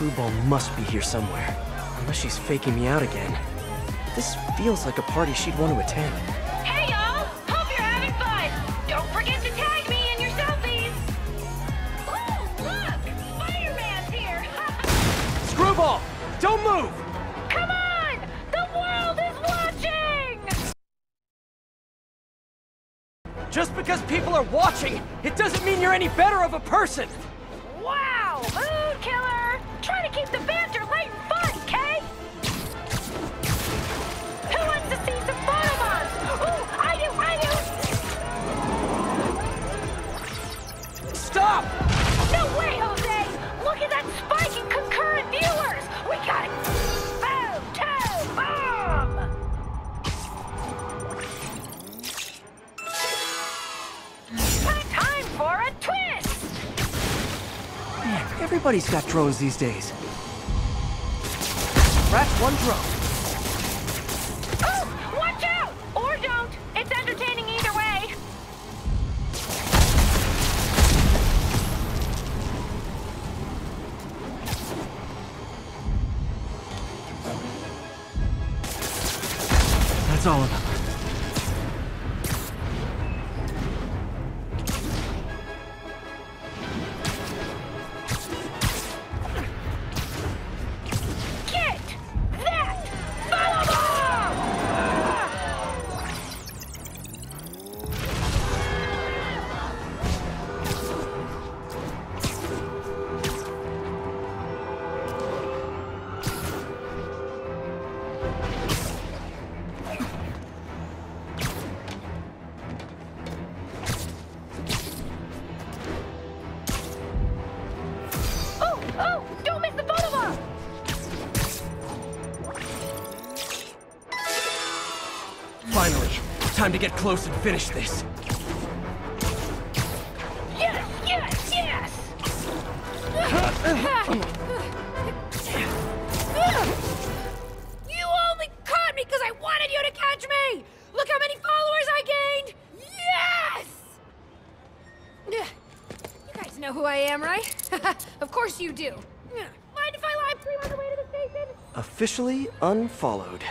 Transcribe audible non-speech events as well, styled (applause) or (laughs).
Screwball must be here somewhere. Unless she's faking me out again. This feels like a party she'd want to attend. Hey y'all! Hope you're having fun! Don't forget to tag me in your selfies! Ooh, look! Spider-Man's here! (laughs) Screwball! Don't move! Come on! The world is watching! Just because people are watching, it doesn't mean you're any better of a person! Wow! Killer! Everybody's got drones these days. Crash one drone. Oh! Watch out! Or don't! It's entertaining either way! That's all of them. Oh! Don't miss the photobomb! Finally, time to get close and finish this. Yes, yes, yes! (laughs) who I am, right? (laughs) of course you do. Mind if I on the way to the station? Officially unfollowed.